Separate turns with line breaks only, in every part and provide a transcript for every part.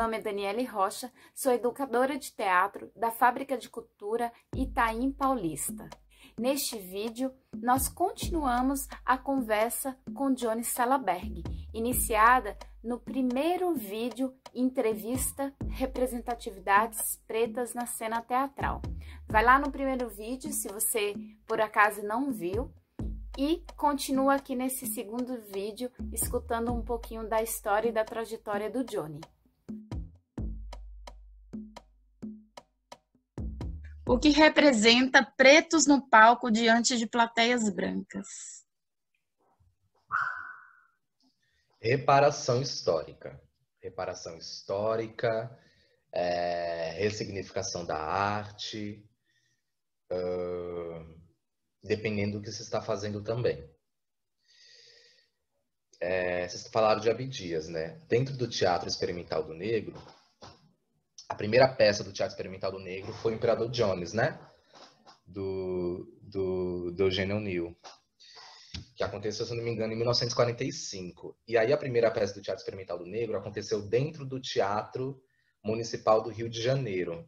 nome é Daniele Rocha, sou educadora de teatro da Fábrica de Cultura Itaim Paulista. Neste vídeo, nós continuamos a conversa com Johnny Salaberg, iniciada no primeiro vídeo Entrevista Representatividades Pretas na Cena Teatral. Vai lá no primeiro vídeo, se você por acaso não viu, e continua aqui nesse segundo vídeo escutando um pouquinho da história e da trajetória do Johnny. O que representa pretos no palco diante de plateias brancas?
Reparação histórica. Reparação histórica, é, ressignificação da arte, uh, dependendo do que você está fazendo também. É, vocês falaram de Abdias, né? Dentro do Teatro Experimental do Negro, a primeira peça do Teatro Experimental do Negro foi o Imperador Jones, né? Do, do, do Eugênio O'Neill, que aconteceu, se não me engano, em 1945. E aí a primeira peça do Teatro Experimental do Negro aconteceu dentro do Teatro Municipal do Rio de Janeiro,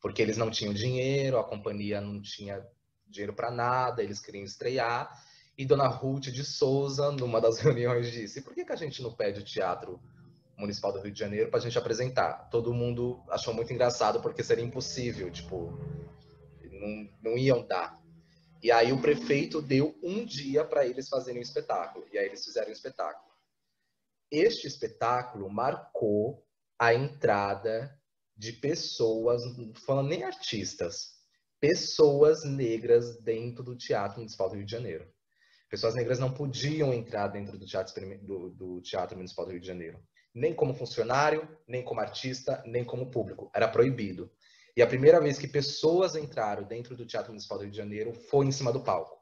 porque eles não tinham dinheiro, a companhia não tinha dinheiro para nada, eles queriam estrear. E Dona Ruth de Souza, numa das reuniões, disse: por que, que a gente não pede o Teatro Municipal do Rio de Janeiro para a gente apresentar? Todo mundo achou muito engraçado, porque seria impossível, tipo, não, não iam dar. E aí o prefeito deu um dia para eles fazerem o espetáculo. E aí eles fizeram o espetáculo. Este espetáculo marcou a entrada de pessoas, não falando nem artistas, pessoas negras dentro do Teatro Municipal do Rio de Janeiro. Pessoas negras não podiam entrar dentro do Teatro, do, do teatro Municipal do Rio de Janeiro. Nem como funcionário, nem como artista, nem como público. Era proibido. E a primeira vez que pessoas entraram dentro do Teatro Municipal do Rio de Janeiro foi em cima do palco.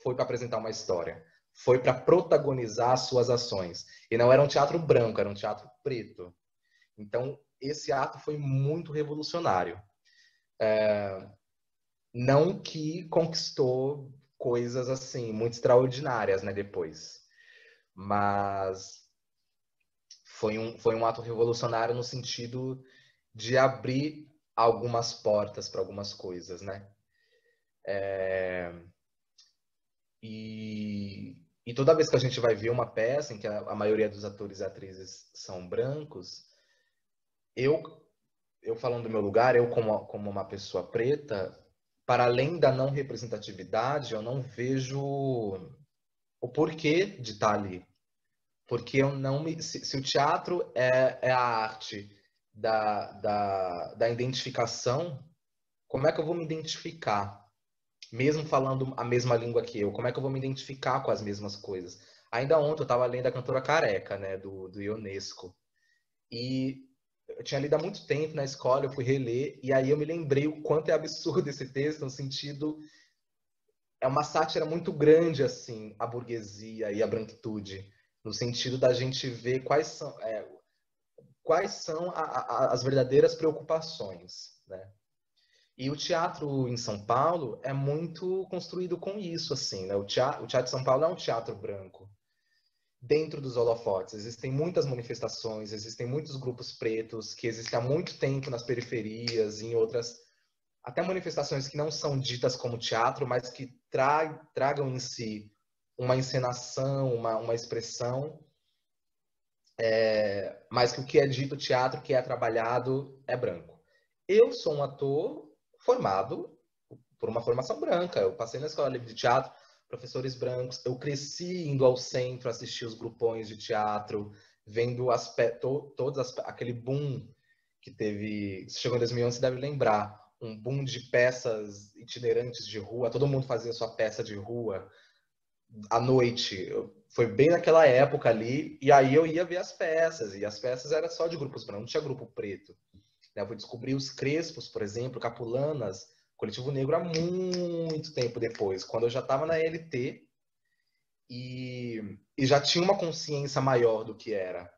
Foi para apresentar uma história. Foi para protagonizar suas ações. E não era um teatro branco, era um teatro preto. Então, esse ato foi muito revolucionário. É, não que conquistou coisas assim muito extraordinárias, né, depois. Mas foi um, foi um ato revolucionário no sentido de abrir algumas portas para algumas coisas, né? É... E, e toda vez que a gente vai ver uma peça em que a, a maioria dos atores e atrizes são brancos, eu, eu falando do meu lugar, eu como, como uma pessoa preta, para além da não representatividade, eu não vejo o porquê de estar ali. Porque eu não me. Se, se o teatro é, é a arte da, da, da identificação, como é que eu vou me identificar? Mesmo falando a mesma língua que eu, como é que eu vou me identificar com as mesmas coisas? Ainda ontem eu estava lendo a cantora Careca, né, do, do Ionesco. E eu tinha lido há muito tempo na escola, eu fui reler, e aí eu me lembrei o quanto é absurdo esse texto, no sentido. É uma sátira muito grande, assim, a burguesia e a branquitude, no sentido da gente ver quais são, é, quais são a, a, as verdadeiras preocupações, né? E o teatro em São Paulo é muito construído com isso, assim, né? O teatro, o teatro de São Paulo é um teatro branco dentro dos holofotes. Existem muitas manifestações, existem muitos grupos pretos que existem há muito tempo nas periferias, em outras até manifestações que não são ditas como teatro, mas que tra tragam em si uma encenação, uma, uma expressão, é, mas que o que é dito teatro, que é trabalhado, é branco. Eu sou um ator formado por uma formação branca. Eu passei na Escola Livre de Teatro, professores brancos. Eu cresci indo ao centro assistir os grupões de teatro, vendo aspecto, todos as, aquele boom que teve. Chegou em 2011, você deve lembrar. Um boom de peças itinerantes de rua, todo mundo fazia sua peça de rua à noite. Foi bem naquela época ali, e aí eu ia ver as peças, e as peças eram só de grupos brancos, não tinha grupo preto. Eu fui descobrir os Crespos, por exemplo, Capulanas, Coletivo Negro há muito tempo depois, quando eu já estava na LT e, e, já tinha uma consciência maior do que era,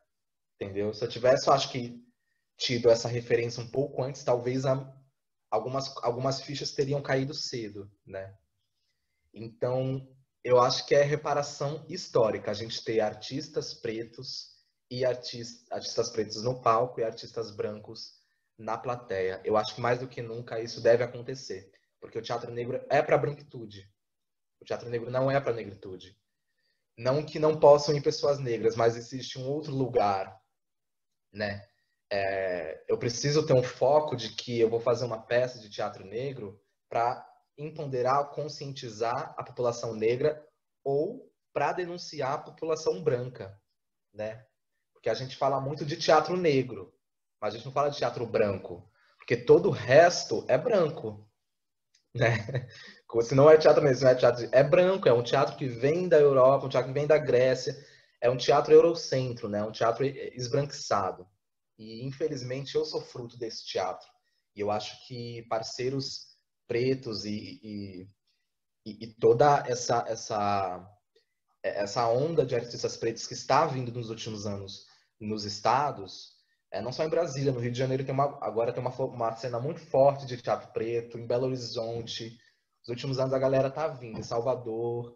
entendeu? Se eu tivesse, eu acho que, tido essa referência um pouco antes, talvez a, algumas, algumas fichas teriam caído cedo, né? Então, eu acho que é reparação histórica a gente ter artistas pretos e artistas, artistas pretos no palco e artistas brancos na plateia. Eu acho que mais do que nunca isso deve acontecer, porque o teatro negro é para branquitude. O teatro negro não é para negritude. Não que não possam ir pessoas negras, mas existe um outro lugar, né? É, eu preciso ter um foco de que eu vou fazer uma peça de teatro negro para empoderar, conscientizar a população negra ou para denunciar a população branca, né? Porque a gente fala muito de teatro negro, mas a gente não fala de teatro branco, porque todo o resto é branco, né? Se não é teatro não é teatro, é branco, é um teatro que vem da Europa, um teatro que vem da Grécia, é um teatro eurocentro, né? Um teatro esbranquiçado. E infelizmente eu sou fruto desse teatro. E eu acho que parceiros pretos e, e, e toda essa, essa, essa onda de artistas pretos que está vindo nos últimos anos nos estados, é, não só em Brasília, no Rio de Janeiro tem uma, agora tem uma, uma cena muito forte de teatro preto, em Belo Horizonte. Nos últimos anos a galera tá vindo, em Salvador.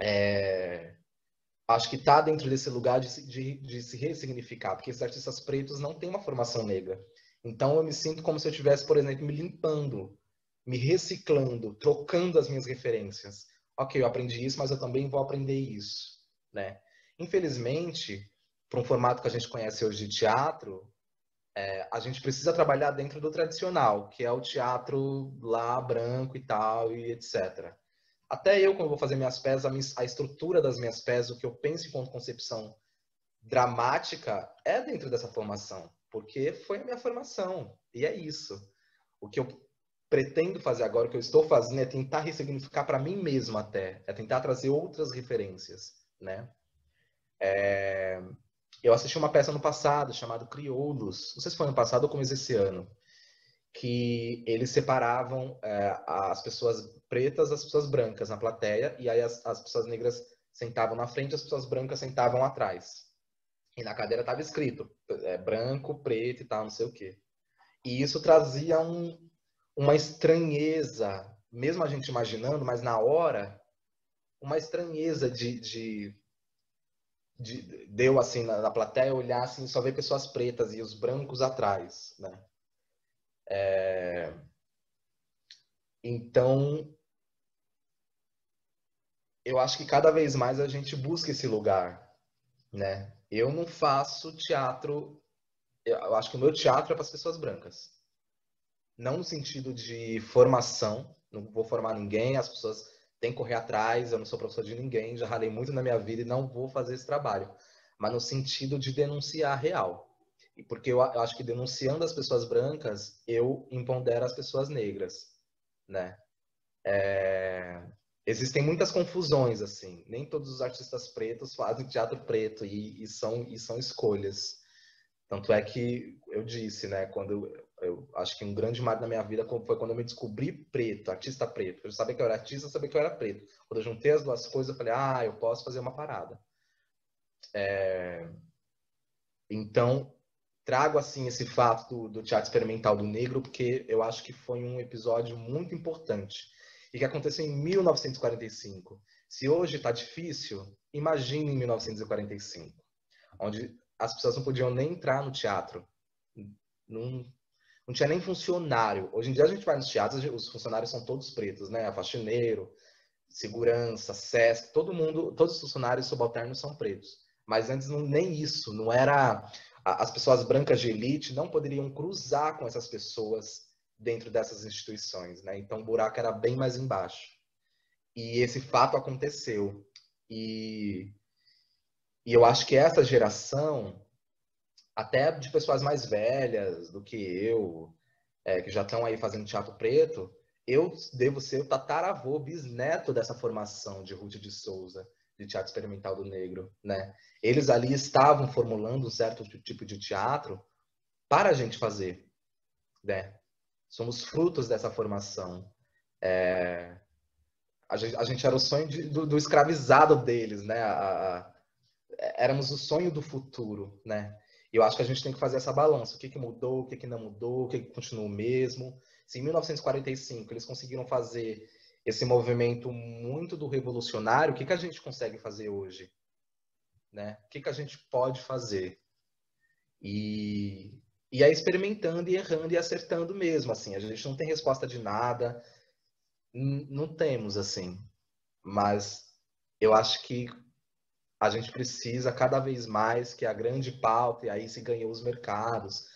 É, acho que está dentro desse lugar de, de, de, se ressignificar, porque esses artistas pretos não têm uma formação negra. Então eu me sinto como se eu estivesse, por exemplo, me limpando, me reciclando, trocando as minhas referências. Ok, eu aprendi isso, mas eu também vou aprender isso, né? Infelizmente, para um formato que a gente conhece hoje de teatro, é, a gente precisa trabalhar dentro do tradicional, que é o teatro lá branco e tal, e etc. Até eu, quando vou fazer minhas peças, a, minha, a estrutura das minhas peças, o que eu penso enquanto concepção dramática, é dentro dessa formação, porque foi a minha formação, e é isso. O que eu pretendo fazer agora, o que eu estou fazendo, é tentar ressignificar para mim mesmo até, é tentar trazer outras referências, né? É... Eu assisti uma peça no passado chamada Crioulos, não sei se foi ano passado ou começo esse ano, que eles separavam é, as pessoas pretas das pessoas brancas na plateia, e aí as, as pessoas negras sentavam na frente, as pessoas brancas sentavam atrás. E na cadeira estava escrito é, branco, preto e tal, não sei o quê. E isso trazia um, uma estranheza, mesmo a gente imaginando, mas na hora, uma estranheza de, de de, deu assim na, na, plateia olhar assim só ver pessoas pretas e os brancos atrás, né? É... Então eu acho que cada vez mais a gente busca esse lugar, né? Eu não faço teatro, eu acho que o meu teatro é para as pessoas brancas. Não no sentido de formação, não vou formar ninguém, as pessoas tem que correr atrás, eu não sou professor de ninguém, já ralei muito na minha vida e não vou fazer esse trabalho. Mas no sentido de denunciar real. E porque eu acho que denunciando as pessoas brancas, eu empodero as pessoas negras, né? É... Existem muitas confusões, assim. Nem todos os artistas pretos fazem teatro preto e, e, são, e são escolhas. Tanto é que eu disse, né, quando eu acho que um grande marco na minha vida foi quando eu me descobri preto, artista preto. Eu sabia que eu era artista, eu sabia que eu era preto. Quando eu juntei as duas coisas, eu falei, ah, eu posso fazer uma parada. É... Então, trago assim esse fato do, do, teatro experimental do negro, porque eu acho que foi um episódio muito importante e que aconteceu em 1945. Se hoje está difícil, imagine em 1945, onde as pessoas não podiam nem entrar no teatro. Não, não tinha nem funcionário. Hoje em dia a gente vai nos teatros, os funcionários são todos pretos, né? Faxineiro, segurança, SESC, todo mundo, todos os funcionários subalternos são pretos. Mas antes não, nem isso, não era as pessoas brancas de elite não poderiam cruzar com essas pessoas dentro dessas instituições, né? Então o buraco era bem mais embaixo. E esse fato aconteceu. E, e eu acho que essa geração até de pessoas mais velhas do que eu, é, que já estão aí fazendo teatro preto, eu devo ser o tataravô, bisneto dessa formação de Ruth de Souza, de teatro experimental do negro, né? Eles ali estavam formulando um certo tipo de teatro para a gente fazer, né? Somos frutos dessa formação. É... A, gente, a, gente, era o sonho de, do, do, escravizado deles, né? A, a, éramos o sonho do futuro, né? E eu acho que a gente tem que fazer essa balança. O que, que mudou, o que, que não mudou, o que, que continua o mesmo. Se em 1945 eles conseguiram fazer esse movimento muito do revolucionário, o que, que a gente consegue fazer hoje? né? O que, que a gente pode fazer? E, e aí experimentando e errando e acertando mesmo, assim. A gente não tem resposta de nada, não temos, assim. Mas eu acho que a gente precisa cada vez mais que a grande pauta, e aí se ganhou os mercados.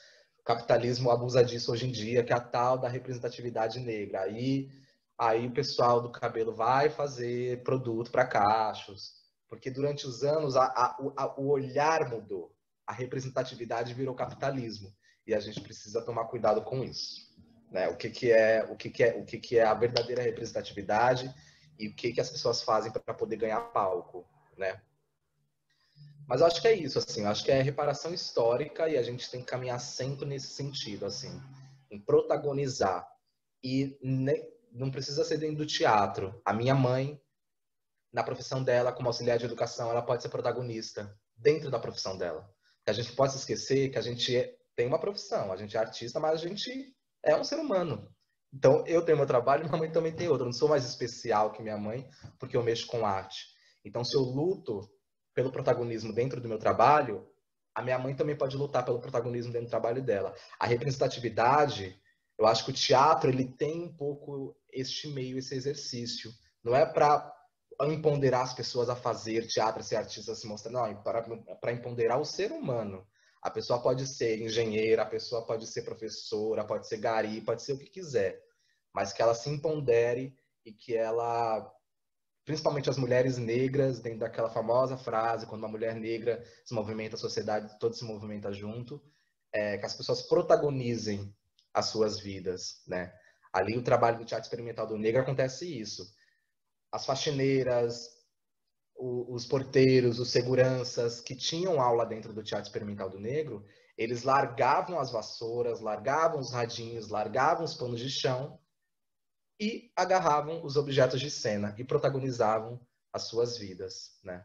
O capitalismo abusa disso hoje em dia, que é a tal da representatividade negra. Aí, aí o pessoal do cabelo vai fazer produto para cachos, porque durante os anos a, a, a, o olhar mudou, a representatividade virou capitalismo e a gente precisa tomar cuidado com isso. Né? O que, que é o que, que é o que, que é a verdadeira representatividade e o que, que as pessoas fazem para poder ganhar palco, né? Mas eu acho que é isso, assim, acho que é reparação histórica e a gente tem que caminhar sempre nesse sentido, assim, em protagonizar. E ne... não precisa ser dentro do teatro. A minha mãe, na profissão dela, como auxiliar de educação, ela pode ser protagonista dentro da profissão dela. Que a gente pode esquecer que a gente é, tem uma profissão, a gente é artista, mas a gente é um ser humano. Então, eu tenho meu trabalho, minha mãe também tem outro. Eu não sou mais especial que minha mãe, porque eu mexo com arte. Então, se eu luto pelo protagonismo dentro do meu trabalho, a minha mãe também pode lutar pelo protagonismo dentro do trabalho dela. A representatividade, eu acho que o teatro ele tem um pouco este meio, esse exercício. Não é para empoderar as pessoas a fazer teatro, ser artista, se mostrar, não, é para empoderar o ser humano. A pessoa pode ser engenheira, a pessoa pode ser professora, pode ser gari, pode ser o que quiser, mas que ela se empodere e que ela principalmente as mulheres negras, dentro daquela famosa frase, quando uma mulher negra se movimenta, a sociedade toda se movimenta junto, é, que as pessoas protagonizem as suas vidas, né? Ali o trabalho do Teatro Experimental do Negro acontece isso. As faxineiras, os porteiros, os seguranças que tinham aula dentro do Teatro Experimental do Negro, eles largavam as vassouras, largavam os radinhos, largavam os panos de chão e agarravam os objetos de cena e protagonizavam as suas vidas, né?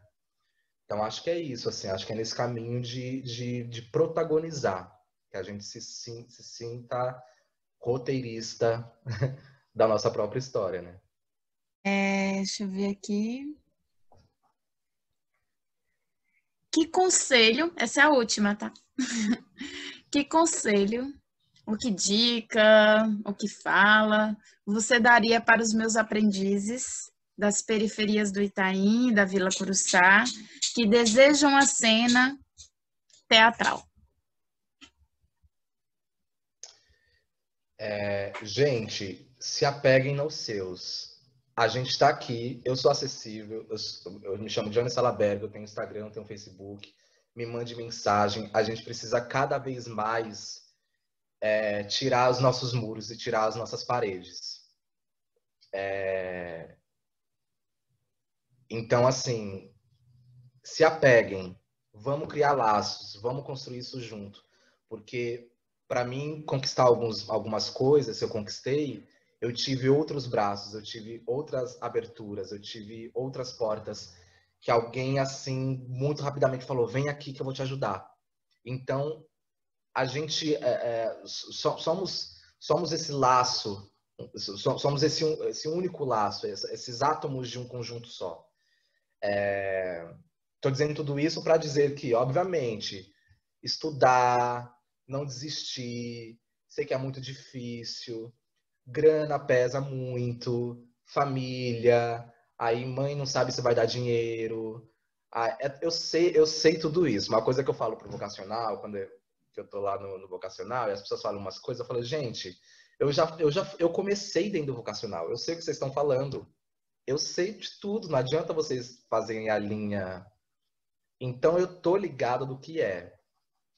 Então acho que é isso, assim, acho que é nesse caminho de, de, de protagonizar que a gente se, se sinta roteirista da nossa própria história, né?
É, deixa eu ver aqui. Que conselho, essa é a última, tá? que conselho o que dica, o que fala, você daria para os meus aprendizes das periferias do Itaim, da Vila Curuçá, que desejam a cena teatral?
É, gente, se apeguem nos seus. A gente está aqui, eu sou acessível, eu, eu, me chamo Johnny Salaberg, eu tenho Instagram, tenho Facebook, me mande mensagem. A gente precisa cada vez mais é, tirar os nossos muros e tirar as nossas paredes. É... Então, assim, se apeguem, vamos criar laços, vamos construir isso junto. Porque, para mim, conquistar alguns, algumas coisas, eu conquistei, eu tive outros braços, eu tive outras aberturas, eu tive outras portas que alguém, assim, muito rapidamente falou: vem aqui que eu vou te ajudar. Então, a gente é, é, somos somos esse laço, somos esse, esse único laço, esses átomos de um conjunto só. Estou é, dizendo tudo isso para dizer que, obviamente, estudar, não desistir, sei que é muito difícil, grana pesa muito, família, aí mãe não sabe se vai dar dinheiro. Ah, é, eu sei, eu sei tudo isso. Uma coisa que eu falo pro vocacional, quando eu, que eu tô lá no, no, vocacional e as pessoas falam umas coisas, eu falo, gente, eu já, eu já eu comecei dentro do vocacional, eu sei o que vocês estão falando. Eu sei de tudo, não adianta vocês fazerem a linha. Então eu tô ligado do que é.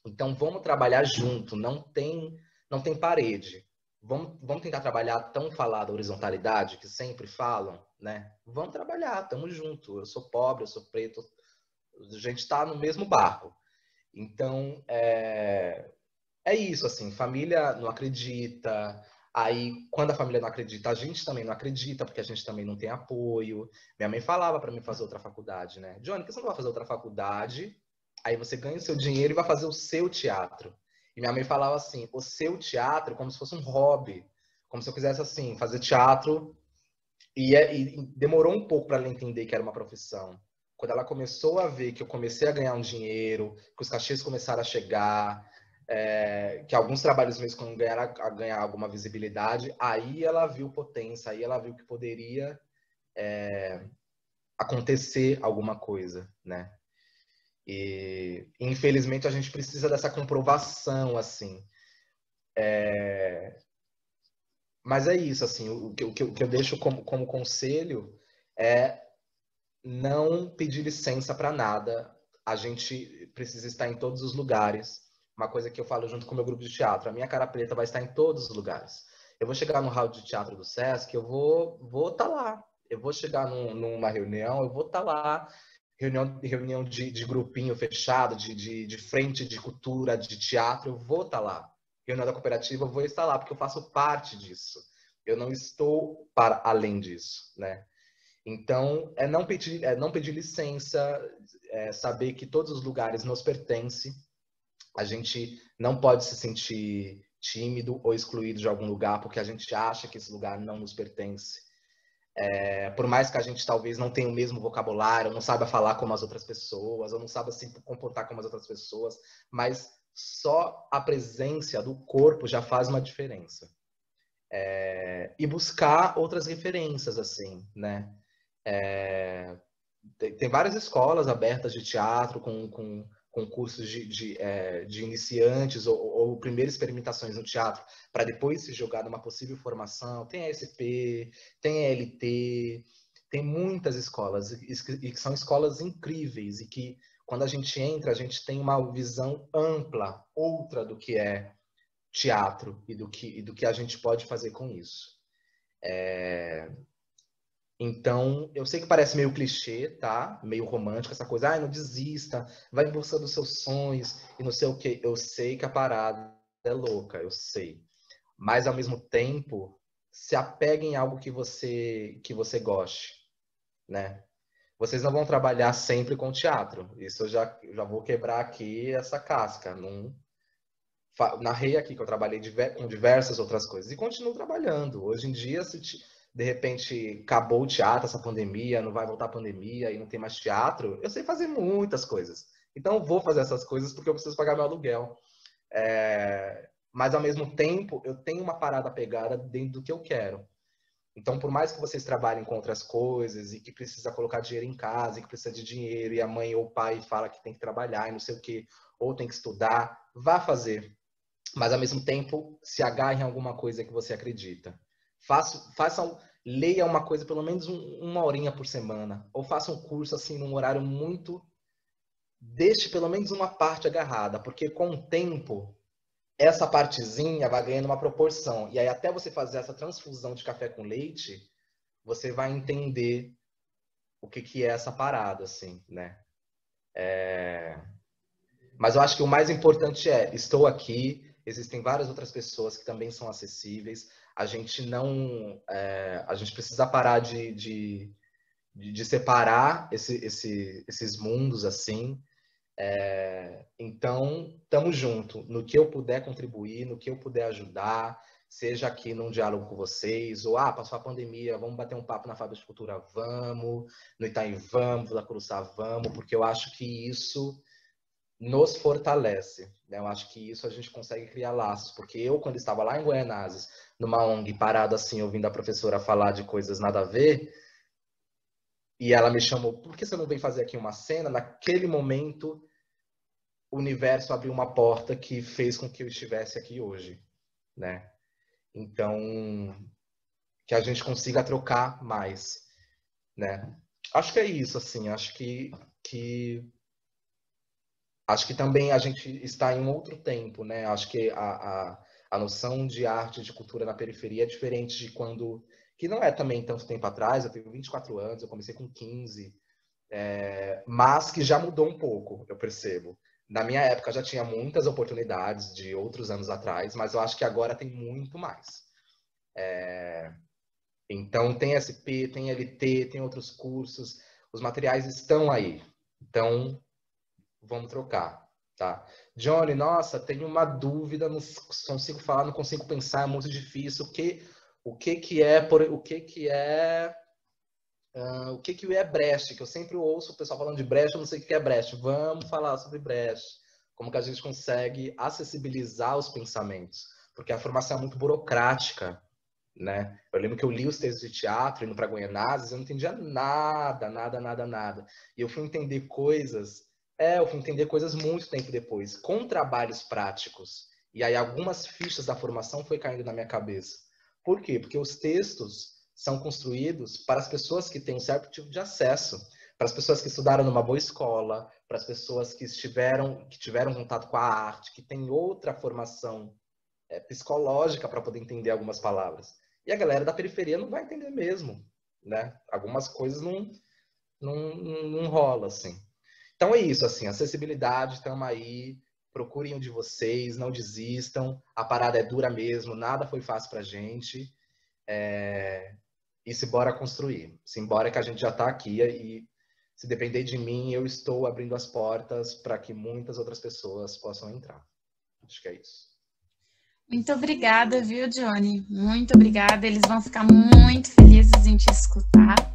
Então vamos trabalhar junto, não tem não tem parede. Vamos, vamos tentar trabalhar tão falada horizontalidade que sempre falam, né? Vamos trabalhar, tamo junto. Eu sou pobre, eu sou preto, a gente está no mesmo barco. Então, é, é isso, assim, família não acredita, aí quando a família não acredita, a gente também não acredita, porque a gente também não tem apoio. Minha mãe falava para mim fazer outra faculdade, né? Johnny, por que você não vai fazer outra faculdade? Aí você ganha o seu dinheiro e vai fazer o seu teatro. E minha mãe falava assim, o seu teatro como se fosse um hobby, como se eu quisesse, assim, fazer teatro. E, é, e demorou um pouco para ela entender que era uma profissão quando ela começou a ver que eu comecei a ganhar um dinheiro, que os cachês começaram a chegar, é, que alguns trabalhos meus começaram a ganhar alguma visibilidade, aí ela viu potência, aí ela viu que poderia é, acontecer alguma coisa, né? E infelizmente a gente precisa dessa comprovação, assim. É... Mas é isso, assim, o que, o que eu deixo como, como conselho é não pedir licença para nada. A gente precisa estar em todos os lugares. Uma coisa que eu falo junto com o meu grupo de teatro, a minha cara preta vai estar em todos os lugares. Eu vou chegar no hall de teatro do Sesc, eu vou vou estar tá lá. Eu vou chegar num, numa reunião, eu vou estar tá lá. Reunião, reunião de, de grupinho fechado, de, de, de frente de cultura, de teatro, eu vou estar tá lá. Reunião da cooperativa, eu vou estar lá, porque eu faço parte disso. Eu não estou para além disso, né? Então, é não pedir, é não pedir licença, é saber que todos os lugares nos pertencem. A gente não pode se sentir tímido ou excluído de algum lugar porque a gente acha que esse lugar não nos pertence. É, por mais que a gente talvez não tenha o mesmo vocabulário, não saiba falar como as outras pessoas, ou não saiba se comportar como as outras pessoas, mas só a presença do corpo já faz uma diferença. É, e buscar outras referências, assim, né? É, tem, tem, várias escolas abertas de teatro com, com, com cursos de, de, é, de iniciantes ou, ou, primeiras experimentações no teatro, para depois se jogar numa possível formação. Tem a SP, tem a LT, tem muitas escolas, e que são escolas incríveis e que, quando a gente entra, a gente tem uma visão ampla, outra do que é teatro e do que, e do que a gente pode fazer com isso. É, então, eu sei que parece meio clichê, tá? Meio romântico essa coisa, ai, ah, não desista, vai em busca dos seus sonhos e não sei o que. Eu sei que a parada é louca, eu sei. Mas ao mesmo tempo, se apegue em algo que você que você goste, né? Vocês não vão trabalhar sempre com teatro. Isso eu já já vou quebrar aqui essa casca, não narrei aqui que eu trabalhei com diversas outras coisas e continuo trabalhando. Hoje em dia, se de repente acabou o teatro, essa pandemia, não vai voltar a pandemia e não tem mais teatro, eu sei fazer muitas coisas. Então vou fazer essas coisas porque eu preciso pagar meu aluguel. É... Mas ao mesmo tempo, eu tenho uma parada pegada dentro do que eu quero. Então, por mais que vocês trabalhem com outras coisas e que precisa colocar dinheiro em casa, e que precisa de dinheiro, e a mãe ou o pai fala que tem que trabalhar e não sei o que, ou tem que estudar, vá fazer. Mas ao mesmo tempo, se agarre em alguma coisa que você acredita. Faça, leia uma coisa pelo menos um, uma horinha por semana. Ou faça um curso assim num horário muito. Deixe pelo menos uma parte agarrada, porque com o tempo essa partezinha vai ganhando uma proporção. E aí, até você fazer essa transfusão de café com leite, você vai entender o que, que é essa parada, assim, né? É... Mas eu acho que o mais importante é: estou aqui, existem várias outras pessoas que também são acessíveis a gente não. É, a gente precisa parar de, de, de separar esse, esse, esses mundos assim. É, então, estamos junto. No que eu puder contribuir, no que eu puder ajudar, seja aqui num diálogo com vocês, ou, ah, passou a pandemia, vamos bater um papo na Fábrica de Cultura, vamos, no Itaim, vamos, Vila Curuçá, vamos, porque eu acho que isso nos fortalece. Né? Eu acho que isso a gente consegue criar laços, porque eu, quando estava lá em Goianazes, numa ONG, parado assim, ouvindo a professora falar de coisas nada a ver, e ela me chamou, por que você não vem fazer aqui uma cena? Naquele momento, o universo abriu uma porta que fez com que eu estivesse aqui hoje, né? Então, que a gente consiga trocar mais, né? Acho que é isso, assim, acho que, que acho que também a gente está em outro tempo, né? Acho que a, a, a noção de arte, de cultura na periferia é diferente de quando. que não é também tanto tempo atrás, eu tenho 24 anos, eu comecei com 15, é, mas que já mudou um pouco, eu percebo. Na minha época já tinha muitas oportunidades de outros anos atrás, mas eu acho que agora tem muito mais. É, então, tem SP, tem LT, tem outros cursos, os materiais estão aí. Então, vamos trocar, tá? Johnny, nossa, tenho uma dúvida, não consigo falar, não consigo pensar, é muito difícil. O que, o que que é, por, o que que é uh, o que, que é Brecht, que eu sempre ouço o pessoal falando de Brecht, eu não sei o que é Brecht. Vamos falar sobre Brecht. Como que a gente consegue acessibilizar os pensamentos? Porque a formação é muito burocrática, né? Eu lembro que eu li os textos de teatro indo para Goianazes, eu não entendia nada, nada, nada, nada. E eu fui entender coisas, é, eu fui entender coisas muito tempo depois, com trabalhos práticos. E aí algumas fichas da formação foi caindo na minha cabeça. Por quê? Porque os textos são construídos para as pessoas que têm um certo tipo de acesso, para as pessoas que estudaram numa boa escola, para as pessoas que estiveram que tiveram contato com a arte, que têm outra formação é, psicológica para poder entender algumas palavras. E a galera da periferia não vai entender mesmo, né? Algumas coisas não não, não, não rola assim. Então é isso, assim, acessibilidade, estamos aí, procurem de vocês, não desistam, a parada é dura mesmo, nada foi fácil pra gente. É... E se bora construir. Se embora que a gente já está aqui e se depender de mim, eu estou abrindo as portas para que muitas outras pessoas possam entrar. Acho que é isso.
Muito obrigada, viu, Johnny? Muito obrigada. Eles vão ficar muito felizes em te escutar.